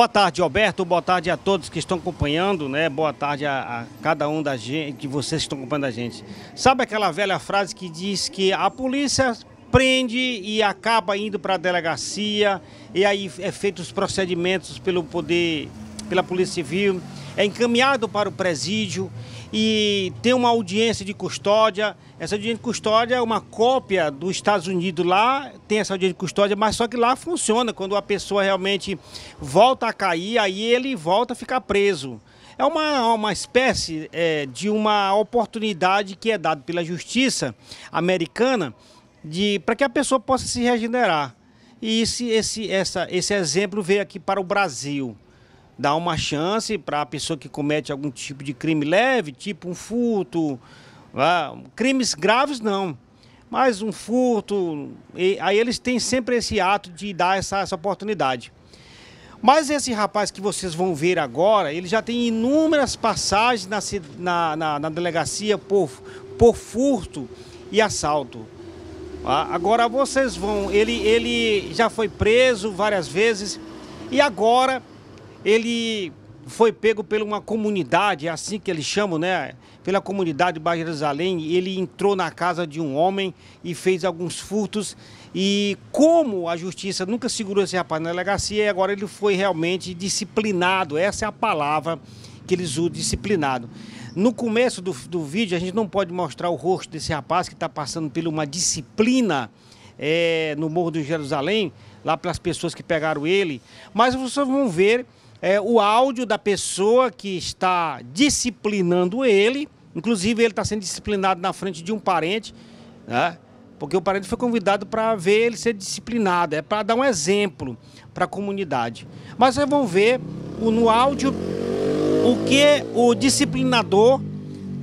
Boa tarde, Alberto. Boa tarde a todos que estão acompanhando, né? Boa tarde a, a cada um da gente, de vocês que estão acompanhando a gente. Sabe aquela velha frase que diz que a polícia prende e acaba indo para a delegacia e aí é feito os procedimentos pelo poder, pela Polícia Civil, é encaminhado para o presídio e tem uma audiência de custódia. Essa audiência de custódia é uma cópia dos Estados Unidos lá, tem essa audiência de custódia, mas só que lá funciona quando a pessoa realmente volta a cair, aí ele volta a ficar preso. É uma, uma espécie é, de uma oportunidade que é dada pela justiça americana para que a pessoa possa se regenerar. E esse, esse, essa, esse exemplo veio aqui para o Brasil dar uma chance para a pessoa que comete algum tipo de crime leve, tipo um furto, crimes graves não, mas um furto, aí eles têm sempre esse ato de dar essa, essa oportunidade. Mas esse rapaz que vocês vão ver agora, ele já tem inúmeras passagens na, na, na delegacia por, por furto e assalto. Agora vocês vão, ele, ele já foi preso várias vezes e agora ele foi pego por uma comunidade, é assim que eles chamam, né? Pela comunidade de Baixo Jerusalém, ele entrou na casa de um homem e fez alguns furtos. E como a justiça nunca segurou esse rapaz na delegacia, agora ele foi realmente disciplinado. Essa é a palavra que eles usam, disciplinado. No começo do, do vídeo, a gente não pode mostrar o rosto desse rapaz que está passando por uma disciplina é, no Morro do Jerusalém, lá pelas pessoas que pegaram ele. Mas vocês vão ver é, o áudio da pessoa que está disciplinando ele. Inclusive, ele está sendo disciplinado na frente de um parente, né? porque o parente foi convidado para ver ele ser disciplinado, é para dar um exemplo para a comunidade. Mas vocês vão ver no áudio o que o disciplinador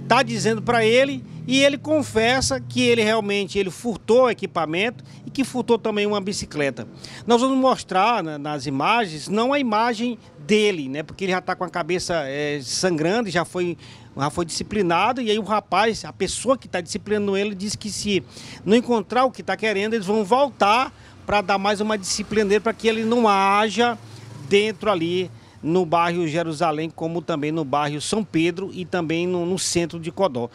está dizendo para ele e ele confessa que ele realmente ele furtou equipamento e que furtou também uma bicicleta. Nós vamos mostrar né, nas imagens, não a imagem dele, né? Porque ele já está com a cabeça é, sangrando, já foi, já foi disciplinado, e aí o rapaz, a pessoa que está disciplinando ele, diz que se não encontrar o que está querendo, eles vão voltar para dar mais uma disciplina dele, para que ele não haja dentro ali no bairro Jerusalém, como também no bairro São Pedro e também no, no centro de Codó.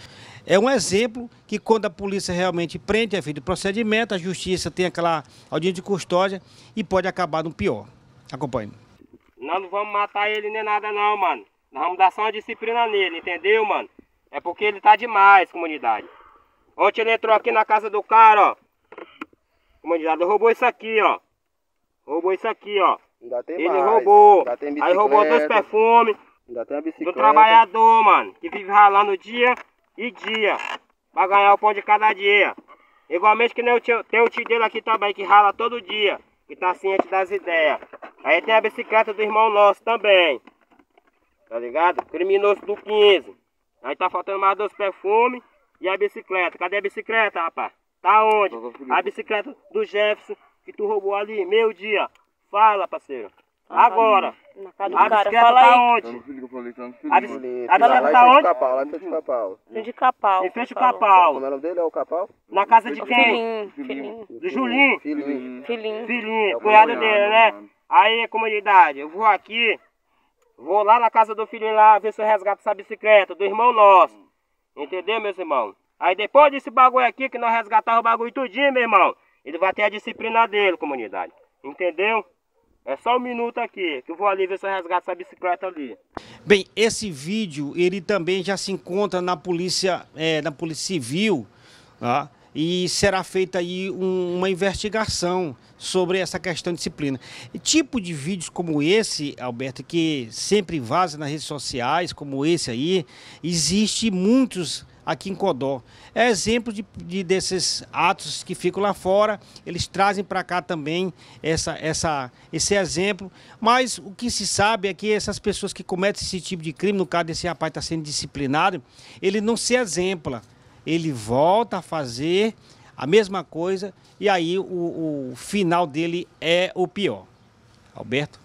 É um exemplo que quando a polícia realmente prende, é feito procedimento, a justiça tem aquela audiência de custódia e pode acabar no pior. Acompanhe. Nós não vamos matar ele nem nada não, mano. Nós vamos dar só uma disciplina nele, entendeu, mano? É porque ele tá demais, comunidade. Ontem ele entrou aqui na casa do cara, ó. Comunidade, roubou isso aqui, ó. Roubou isso aqui, ó. Ele mais. roubou. Aí roubou dois perfumes. Ainda tem a bicicleta. Do trabalhador, mano. Que vive ralando dia e dia. Pra ganhar o pão de cada dia. Igualmente que nem o tio, tem o tio dele aqui também, que rala todo dia. Que tá ciente das ideias. Aí tem a bicicleta do irmão nosso também. Tá ligado? Criminoso do 15. Aí tá faltando mais dois perfumes e a bicicleta. Cadê a bicicleta, rapaz? Tá onde? A bicicleta do Jefferson que tu roubou ali, meio dia. Fala, parceiro. Tá Agora. Na casa do a cara. bicicleta Fala tá aí. onde? A, a bicicleta tá onde? Capau, lá em frente de Capau. De Capau. Em frente de Capau. O nome dele é o Capau? Na casa de quem? Filhinho. Filhinho. Do Julinho? Filhinho. Filhinho. Filhinho. Cunhado dele, né? Aí, comunidade, eu vou aqui, vou lá na casa do filho lá ver se eu resgato essa bicicleta do irmão nosso. Entendeu, meus irmãos? Aí depois desse bagulho aqui, que nós resgatar o bagulho tudinho, meu irmão, ele vai ter a disciplina dele, comunidade. Entendeu? É só um minuto aqui, que eu vou ali ver se eu resgato essa bicicleta ali. Bem, esse vídeo, ele também já se encontra na polícia, é, na polícia civil, tá? e será feita aí um, uma investigação sobre essa questão de disciplina. E tipo de vídeos como esse, Alberto, que sempre vaza nas redes sociais, como esse aí, existe muitos aqui em Codó. É exemplo de, de, desses atos que ficam lá fora, eles trazem para cá também essa, essa, esse exemplo, mas o que se sabe é que essas pessoas que cometem esse tipo de crime, no caso desse rapaz está sendo disciplinado, ele não se exempla ele volta a fazer a mesma coisa e aí o, o final dele é o pior. Alberto?